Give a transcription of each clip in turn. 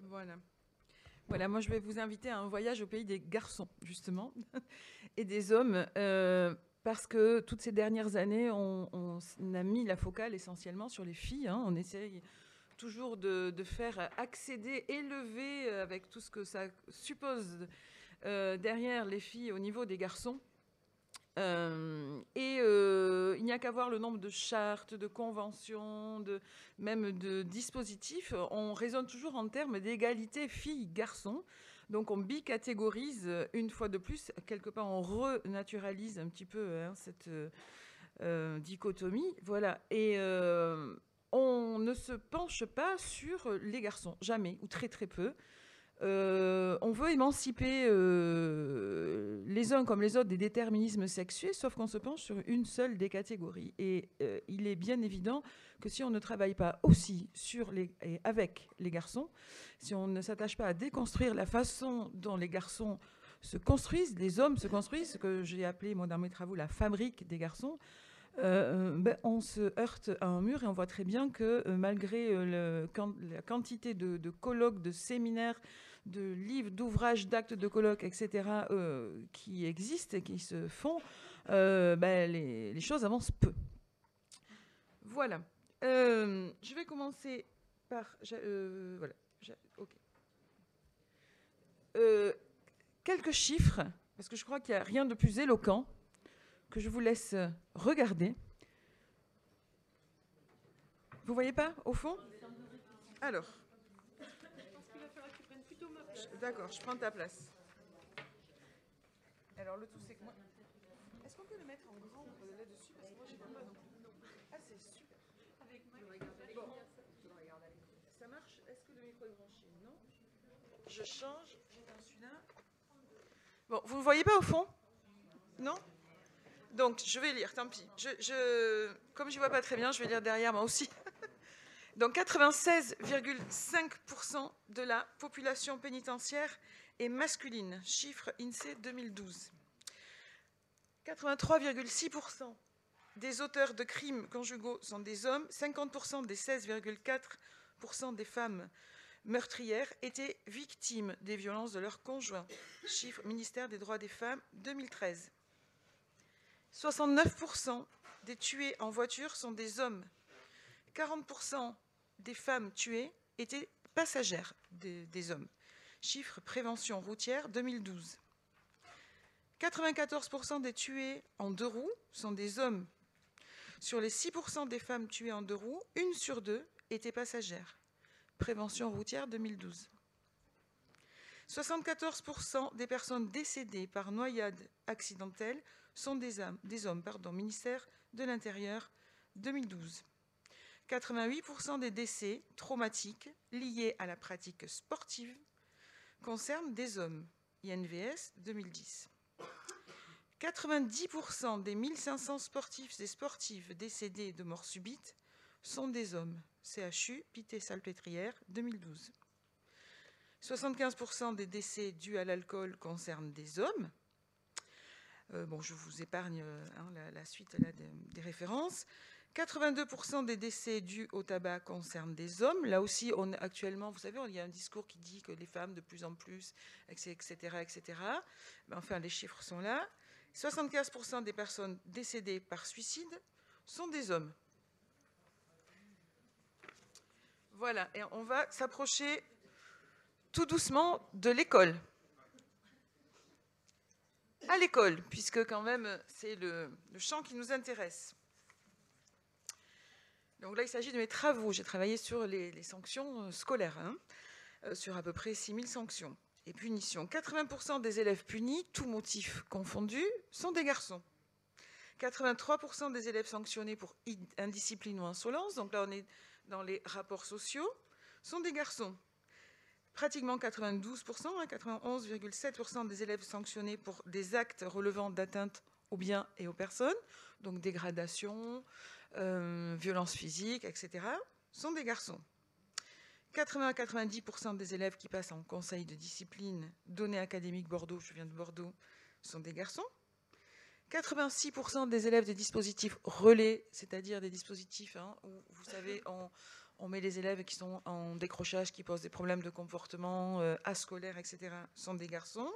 Voilà. Moi je vais vous inviter à un voyage au pays des garçons, justement, et des hommes, euh, parce que toutes ces dernières années, on, a mis la focale essentiellement sur les filles. Hein. On essaye toujours de, faire accéder, élever, euh, avec tout ce que ça suppose euh, derrière les filles au niveau des garçons. Euh, et euh, il n'y a qu'à voir le nombre de chartes, de conventions, de, même de dispositifs. On raisonne toujours en termes d'égalité filles-garçons. Donc on bicatégorise une fois de plus, quelque part on renaturalise un petit peu hein, cette euh, dichotomie. Voilà. Et on ne se penche pas sur les garçons, jamais, ou très très peu. Euh, on veut émanciper euh, les uns comme les autres des déterminismes sexués, sauf qu'on se penche sur une seule des catégories. Et euh, il est bien évident que si on ne travaille pas aussi sur les, et avec les garçons, si on ne s'attache pas à déconstruire la façon dont les garçons se construisent, les hommes se construisent, ce que j'ai appelé dans mes travaux la fabrique des garçons, ben, on se heurte à un mur et on voit très bien que malgré la quantité de, colloques, de séminaires, de livres, d'ouvrages, d'actes de colloques, etc., euh, qui existent et qui se font, euh, ben, les, choses avancent peu. Voilà. Euh, je vais commencer par... voilà. quelques chiffres, parce que je crois qu'il n'y a rien de plus éloquent, que je vous laisse regarder. Vous voyez pas, au fond? Alors... D'accord, je prends ta place. Alors le tout c'est que moi. Est-ce qu'on peut le mettre en grand là-dessus? Parce que moi je vois pas non Ah c'est super. Avec moi, bon. Ça marche? Est-ce que le micro est branché? Non. Je change, j'éteins celui-là. Bon, vous ne voyez pas au fond? Non? Donc je vais lire, tant pis. Je, comme je ne vois pas très bien, je vais lire derrière moi aussi. Donc 96,5% de la population pénitentiaire est masculine, chiffre INSEE 2012. 83,6% des auteurs de crimes conjugaux sont des hommes, 50% des 16,4% des femmes meurtrières étaient victimes des violences de leurs conjoints. Chiffre ministère des droits des femmes 2013. 69% des tués en voiture sont des hommes. 40% des femmes tuées étaient passagères des, hommes. Chiffre prévention routière 2012. 94% des tués en deux roues sont des hommes. Sur les 6% des femmes tuées en deux roues, une sur deux était passagère. Prévention routière 2012. 74% des personnes décédées par noyade accidentelle sont des, hommes, pardon, ministère de l'Intérieur 2012. 88% des décès traumatiques liés à la pratique sportive concernent des hommes. INVS 2010. 90% des 1500 sportifs et sportives décédés de mort subite sont des hommes. CHU, Pité-Salpêtrière 2012. 75% des décès dus à l'alcool concernent des hommes. Euh, bon, je vous épargne euh, hein, la, suite des références. 82% des décès dus au tabac concernent des hommes. Là aussi, on, actuellement, vous savez, il y a un discours qui dit que les femmes de plus en plus, etc., etc. Mais enfin, les chiffres sont là. 75% des personnes décédées par suicide sont des hommes. Voilà, et on va s'approcher tout doucement de l'école. À l'école, puisque quand même c'est le, champ qui nous intéresse. Donc là, il s'agit de mes travaux. J'ai travaillé sur les, sanctions scolaires, hein, euh, sur à peu près 6000 sanctions et punitions. 80% des élèves punis, tout motif confondu, sont des garçons. 83% des élèves sanctionnés pour indiscipline ou insolence, donc là on est dans les rapports sociaux, sont des garçons. Pratiquement 92%, 91,7% hein, des élèves sanctionnés pour des actes relevant d'atteinte aux biens et aux personnes, donc dégradation, euh, violences physiques, etc., sont des garçons. 80 à 90% des élèves qui passent en conseil de discipline donné académique Bordeaux, je viens de Bordeaux, sont des garçons. 86% des élèves des dispositifs relais, c'est-à-dire des dispositifs hein, où, vous savez, on, on met les élèves qui sont en décrochage, qui posent des problèmes de comportement, euh, ascolaires, etc., sont des garçons.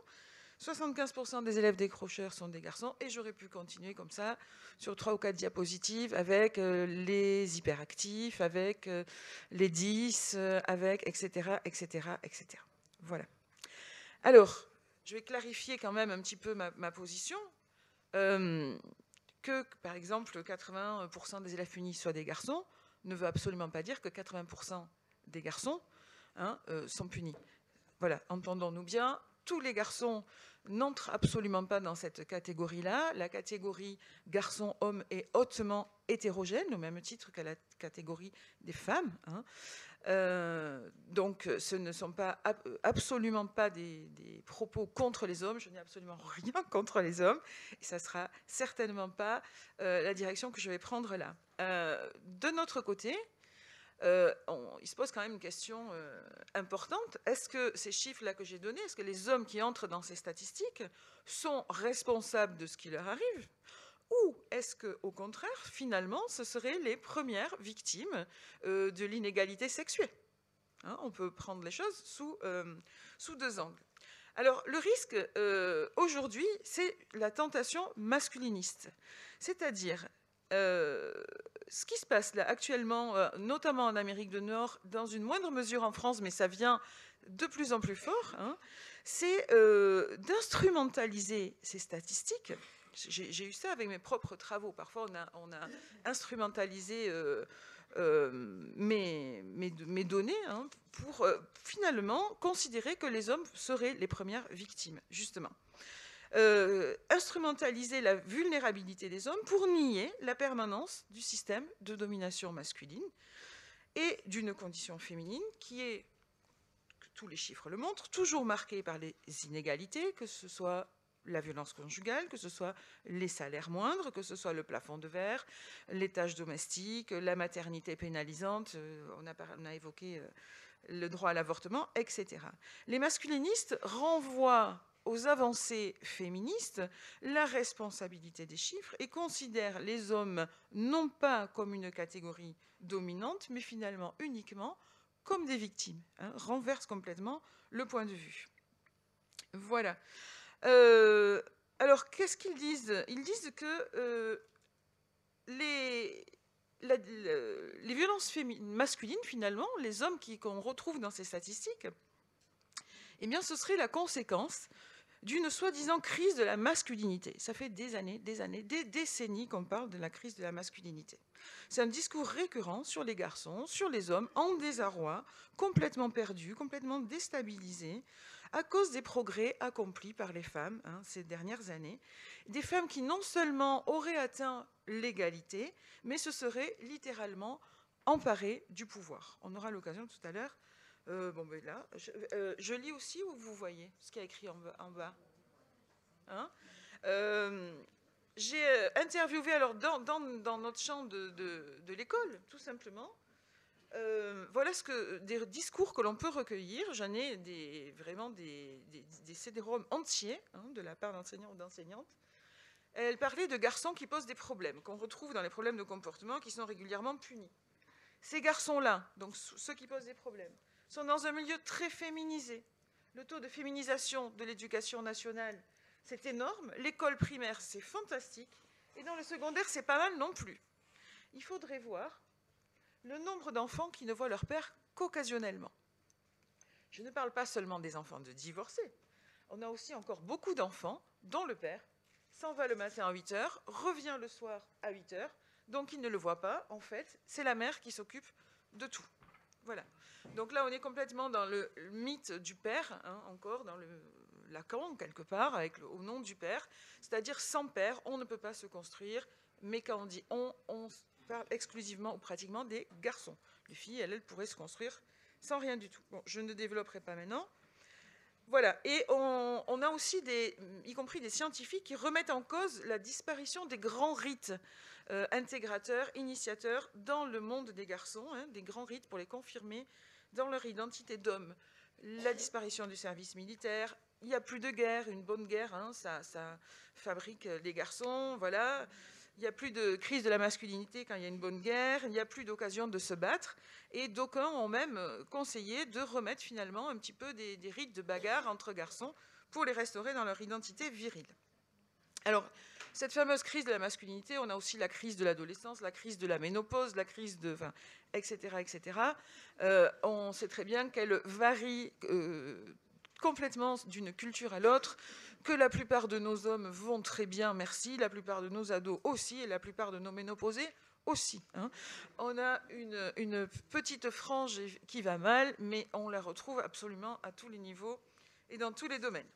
75% des élèves décrocheurs sont des garçons, et j'aurais pu continuer comme ça sur trois ou quatre diapositives avec euh, les hyperactifs, avec euh, les 10, euh, avec etc., etc., etc. Voilà. Alors, je vais clarifier quand même un petit peu ma, ma position. que, par exemple, 80% des élèves punis soient des garçons ne veut absolument pas dire que 80% des garçons hein, sont punis. Voilà, entendons-nous bien, tous les garçons n'entrent absolument pas dans cette catégorie-là. La catégorie garçon-homme est hautement hétérogène, au même titre que la catégorie des femmes. Hein. Euh, donc, ce ne sont pas absolument pas des, propos contre les hommes. Je n'ai absolument rien contre les hommes, et ça sera certainement pas euh, la direction que je vais prendre là. Euh, de notre côté, euh, il se pose quand même une question euh, importante. Est-ce que ces chiffres-là que j'ai donnés, est-ce que les hommes qui entrent dans ces statistiques sont responsables de ce qui leur arrive? Ou est-ce que, au contraire, finalement, ce seraient les premières victimes euh, de l'inégalité sexuelle? Hein, On peut prendre les choses sous deux angles. Alors, le risque aujourd'hui, c'est la tentation masculiniste, c'est-à-dire euh, ce qui se passe là actuellement, euh, notamment en Amérique du Nord, dans une moindre mesure en France, mais ça vient de plus en plus fort, hein, c'est euh, d'instrumentaliser ces statistiques. J'ai eu ça avec mes propres travaux. Parfois, on a, instrumentalisé mes, données hein, pour finalement considérer que les hommes seraient les premières victimes, justement. Euh, instrumentaliser la vulnérabilité des hommes pour nier la permanence du système de domination masculine et d'une condition féminine qui est, tous les chiffres le montrent, toujours marquée par les inégalités, que ce soit la violence conjugale, que ce soit les salaires moindres, que ce soit le plafond de verre, les tâches domestiques, la maternité pénalisante, euh, on a, évoqué euh, le droit à l'avortement, etc. Les masculinistes renvoient aux avancées féministes la responsabilité des chiffres et considèrent les hommes non pas comme une catégorie dominante, mais finalement uniquement comme des victimes, hein, renverse complètement le point de vue. Voilà. Euh, alors, qu'est-ce qu'ils disent? Ils disent que euh, les, les violences masculines, finalement, les hommes qu'on retrouve dans ces statistiques, eh bien, ce serait la conséquence d'une soi-disant crise de la masculinité. Ça fait des années, des années, des décennies qu'on parle de la crise de la masculinité. C'est un discours récurrent sur les garçons, sur les hommes, en désarroi, complètement perdus, complètement déstabilisés, à cause des progrès accomplis par les femmes hein, ces dernières années. Des femmes qui non seulement auraient atteint l'égalité, mais se seraient littéralement emparées du pouvoir. On aura l'occasion tout à l'heure euh, bon, ben là, euh, je, lis aussi ou vous voyez ce qu'il y a écrit en bas, hein euh, J'ai interviewé alors dans, notre champ de, l'école, tout simplement. voilà ce que des discours que l'on peut recueillir. J'en ai vraiment des, des, entiers hein, de la part d'enseignants ou d'enseignantes. Elle parlait de garçons qui posent des problèmes, qu'on retrouve dans les problèmes de comportement qui sont régulièrement punis. Ces garçons-là, donc ceux qui posent des problèmes, sont dans un milieu très féminisé. Le taux de féminisation de l'éducation nationale, c'est énorme. L'école primaire, c'est fantastique. Et dans le secondaire, c'est pas mal non plus. Il faudrait voir le nombre d'enfants qui ne voient leur père qu'occasionnellement. Je ne parle pas seulement des enfants de divorcés. On a aussi encore beaucoup d'enfants dont le père s'en va le matin à 8 heures, revient le soir à 8 heures, donc il ne le voit pas. En fait, c'est la mère qui s'occupe de tout. Voilà. Donc là, on est complètement dans le mythe du père, hein, encore dans le Lacan, quelque part, avec au nom du père. C'est-à-dire, sans père, on ne peut pas se construire. Mais quand on dit on, on parle exclusivement ou pratiquement des garçons. Les filles, elles, elles pourraient se construire sans rien du tout. Bon, je ne développerai pas maintenant. Voilà, et on, a aussi des, y compris des scientifiques qui remettent en cause la disparition des grands rites euh, intégrateurs, initiateurs dans le monde des garçons, hein, des grands rites pour les confirmer dans leur identité d'homme. La disparition du service militaire, il n'y a plus de guerre, une bonne guerre, hein, ça, fabrique les garçons, voilà. Il n'y a plus de crise de la masculinité quand il y a une bonne guerre, il n'y a plus d'occasion de se battre. Et d'aucuns ont même euh, conseillé de remettre finalement un petit peu des, rites de bagarre entre garçons pour les restaurer dans leur identité virile. Alors, cette fameuse crise de la masculinité, on a aussi la crise de l'adolescence, la crise de la ménopause, la crise de... etc. etc. Euh, on sait très bien qu'elle varie euh, complètement d'une culture à l'autre, que la plupart de nos hommes vont très bien, merci, la plupart de nos ados aussi, et la plupart de nos ménopausés aussi. Hein. On a une, petite frange qui va mal, mais on la retrouve absolument à tous les niveaux et dans tous les domaines.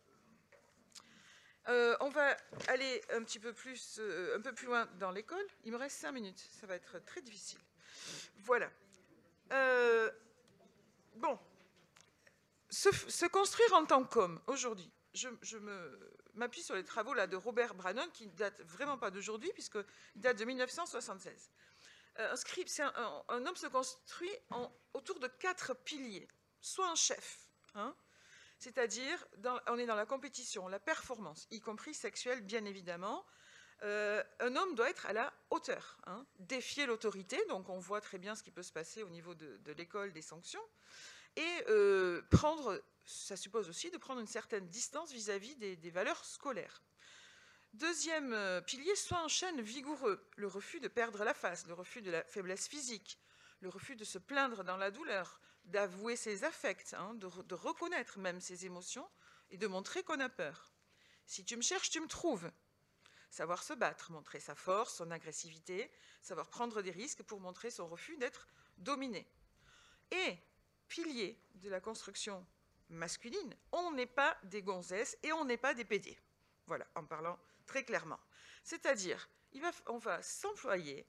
Euh, on va aller un petit peu plus, euh, un peu plus loin dans l'école. Il me reste cinq minutes, ça va être très difficile. Voilà. Euh, bon, se, construire en tant qu'homme aujourd'hui, je, m'appuie sur les travaux là, de Robert Brannon, qui ne datent vraiment pas d'aujourd'hui, puisqu'ils datent de 1976. Euh, un, homme se construit autour de quatre piliers. Soit un chef, hein, c'est-à-dire on est dans la compétition, la performance, y compris sexuelle bien évidemment. Euh, un homme doit être à la hauteur, hein, défier l'autorité, donc on voit très bien ce qui peut se passer au niveau de l'école, des sanctions et euh, prendre, ça suppose aussi de prendre une certaine distance vis-à-vis des, valeurs scolaires. Deuxième euh, pilier, soit un chêne vigoureux, le refus de perdre la face, le refus de la faiblesse physique, le refus de se plaindre dans la douleur, d'avouer ses affects, hein, de, de, reconnaître même ses émotions et de montrer qu'on a peur. Si tu me cherches, tu me trouves. Savoir se battre, montrer sa force, son agressivité, savoir prendre des risques pour montrer son refus d'être dominé. Et pilier de la construction masculine, on n'est pas des gonzesses et on n'est pas des pédiers. Voilà, en parlant très clairement. C'est-à-dire, on va s'employer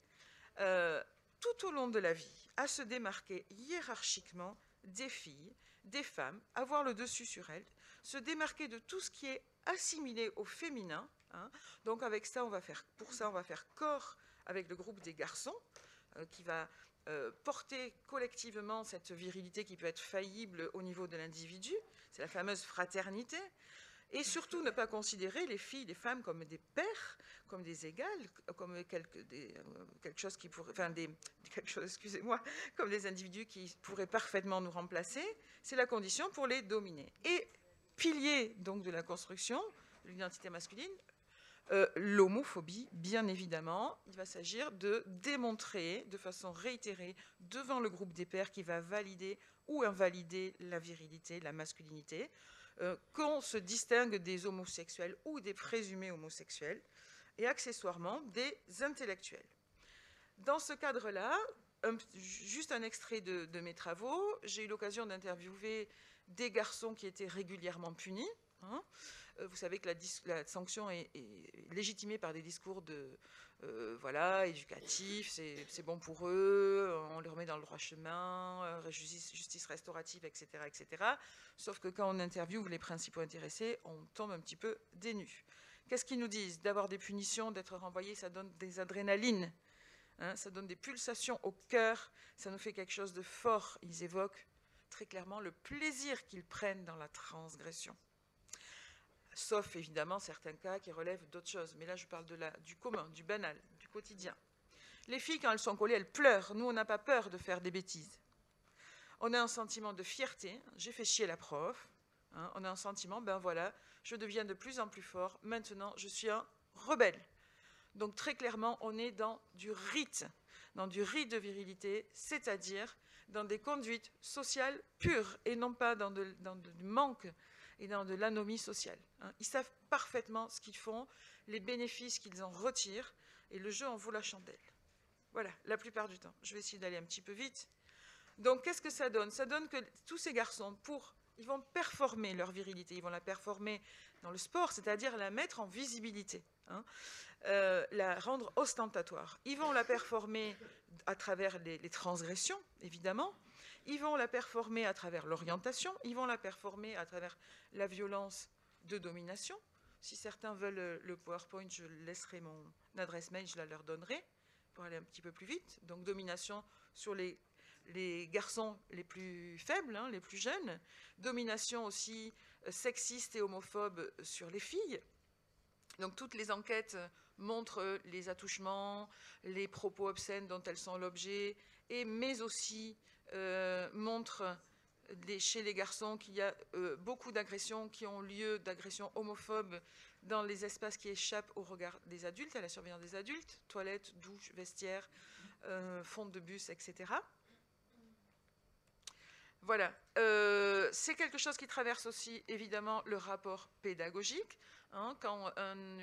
euh, tout au long de la vie à se démarquer hiérarchiquement des filles, des femmes, avoir le dessus sur elles, se démarquer de tout ce qui est assimilé au féminin. Hein. Donc avec ça, on va faire, pour ça, on va faire corps avec le groupe des garçons, euh, qui va euh, porter collectivement cette virilité qui peut être faillible au niveau de l'individu, c'est la fameuse fraternité, et surtout ne pas considérer les filles, les femmes comme des pères, comme des égales, comme quelque, des, euh, quelque chose qui pourrait, enfin des, quelque chose, excusez-moi, comme des individus qui pourraient parfaitement nous remplacer. C'est la condition pour les dominer. Et pilier donc de la construction, de l'identité masculine, euh, l'homophobie, bien évidemment. Il va s'agir de démontrer de façon réitérée devant le groupe des pairs qui va valider ou invalider la virilité, la masculinité, euh, qu'on se distingue des homosexuels ou des présumés homosexuels, et accessoirement des intellectuels. Dans ce cadre-là, juste un extrait de, mes travaux, j'ai eu l'occasion d'interviewer des garçons qui étaient régulièrement punis. Hein, euh, vous savez que la, sanction est, légitimée par des discours de, euh, voilà, éducatifs, c'est bon pour eux, on les remet dans le droit chemin, euh, justice, restaurative, etc., etc. Sauf que quand on interviewe les principaux intéressés, on tombe un petit peu dénu. Qu'est-ce qu'ils nous disent? D'avoir des punitions, d'être renvoyé, ça donne des adrénalines, hein, ça donne des pulsations au cœur, ça nous fait quelque chose de fort. Ils évoquent très clairement le plaisir qu'ils prennent dans la transgression sauf évidemment certains cas qui relèvent d'autres choses. Mais là, je parle du commun, du banal, du quotidien. Les filles, quand elles sont collées, elles pleurent. Nous, on n'a pas peur de faire des bêtises. On a un sentiment de fierté. J'ai fait chier la prof. Hein. on a un sentiment, ben voilà, je deviens de plus en plus fort. Maintenant, je suis un rebelle. Donc très clairement, on est dans du rite, dans du rite de virilité, c'est-à-dire dans des conduites sociales pures et non pas dans du manque et dans de l'anomie sociale. Hein. Ils savent parfaitement ce qu'ils font, les bénéfices qu'ils en retirent, et le jeu en vaut la chandelle. Voilà, la plupart du temps. Je vais essayer d'aller un petit peu vite. Donc, qu'est-ce que ça donne? Ça donne que tous ces garçons, pour, ils vont performer leur virilité, ils vont la performer dans le sport, c'est-à-dire la mettre en visibilité, hein. euh, la rendre ostentatoire. Ils vont la performer à travers les transgressions, évidemment, ils vont la performer à travers l'orientation, ils vont la performer à travers la violence de domination. Si certains veulent le PowerPoint, je laisserai mon adresse mail, je la leur donnerai pour aller un petit peu plus vite. Donc domination sur les, garçons les plus faibles, hein, les plus jeunes. Domination aussi euh, sexiste et homophobe sur les filles. Donc toutes les enquêtes montrent les attouchements, les propos obscènes dont elles sont l'objet, et mais aussi euh, montrent chez les garçons qu'il y a euh, beaucoup d'agressions qui ont lieu, d'agressions homophobes dans les espaces qui échappent au regard des adultes, à la surveillance des adultes, toilettes, douches, vestiaires, euh, fonte de bus, etc. Voilà, euh, c'est quelque chose qui traverse aussi évidemment le rapport pédagogique. Hein. quand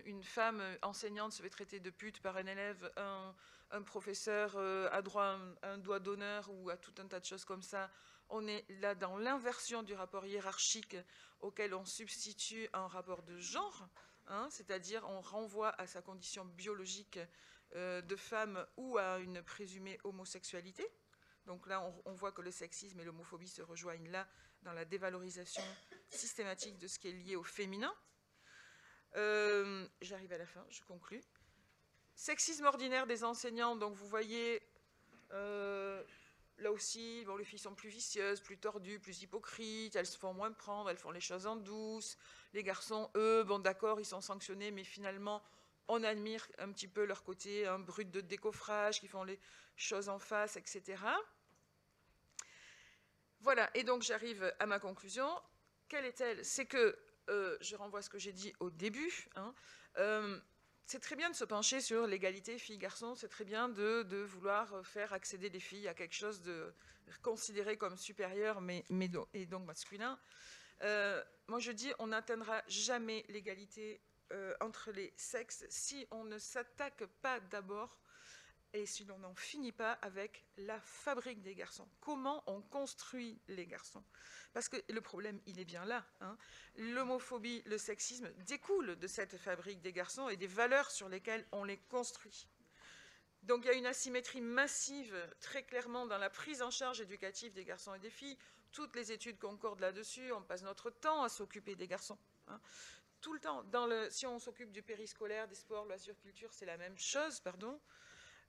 une femme enseignante se fait traiter de pute par un élève, un, professeur euh, a droit à un, doigt d'honneur ou à tout un tas de choses comme ça, on est là dans l'inversion du rapport hiérarchique auquel on substitue un rapport de genre, hein. c'est-à-dire on renvoie à sa condition biologique euh, de femme ou à une présumée homosexualité. Donc là, on, voit que le sexisme et l'homophobie se rejoignent là dans la dévalorisation systématique de ce qui est lié au féminin. Euh, j'arrive à la fin, je conclus. Sexisme ordinaire des enseignants, donc vous voyez, euh, là aussi, bon, les filles sont plus vicieuses, plus tordues, plus hypocrites, elles se font moins prendre, elles font les choses en douce. Les garçons, eux, bon d'accord, ils sont sanctionnés, mais finalement, on admire un petit peu leur côté un brut de décoffrage, qui font les choses en face, etc. Voilà, et donc j'arrive à ma conclusion. Quelle est-elle? C'est que, euh, je renvoie à ce que j'ai dit au début, hein, euh, c'est très bien de se pencher sur l'égalité filles-garçons, c'est très bien de, vouloir faire accéder les filles à quelque chose de considéré comme supérieur, mais, et donc masculin. Euh, moi je dis, on n'atteindra jamais l'égalité entre les sexes si on ne s'attaque pas d'abord et si l'on n'en finit pas avec la fabrique des garçons. Comment on construit les garçons? Parce que le problème, il est bien là. Hein. L'homophobie, le sexisme découlent de cette fabrique des garçons et des valeurs sur lesquelles on les construit. Donc il y a une asymétrie massive, très clairement, dans la prise en charge éducative des garçons et des filles. Toutes les études concordent là-dessus. On passe notre temps à s'occuper des garçons. Hein. Tout le temps. Si on s'occupe du périscolaire, des sports, loisirs, culture, c'est la même chose, pardon.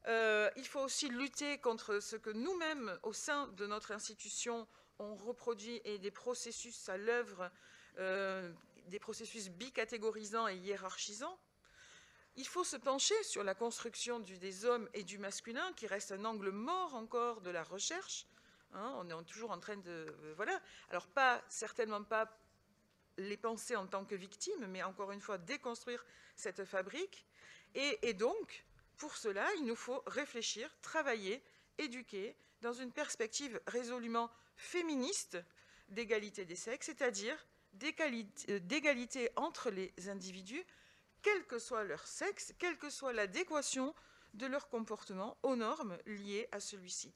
Euh, il faut aussi lutter contre ce que nous-mêmes, au sein de notre institution, on reproduit et des processus à l'œuvre, euh, des processus bicatégorisants et hiérarchisants. Il faut se pencher sur la construction des hommes et du masculin, qui reste un angle mort encore de la recherche. Hein. on est toujours en train de... Euh, voilà. Alors, certainement pas les penser en tant que victimes, mais encore une fois, déconstruire cette fabrique. et donc, pour cela, il nous faut réfléchir, travailler, éduquer dans une perspective résolument féministe d'égalité des sexes, c'est-à-dire euh, d'égalité entre les individus, quel que soit leur sexe, quelle que soit l'adéquation de leur comportement aux normes liées à celui-ci.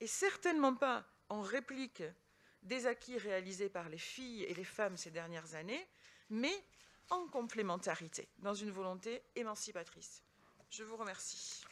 Et certainement pas en réplique des acquis réalisés par les filles et les femmes ces dernières années, mais en complémentarité, dans une volonté émancipatrice. Je vous remercie.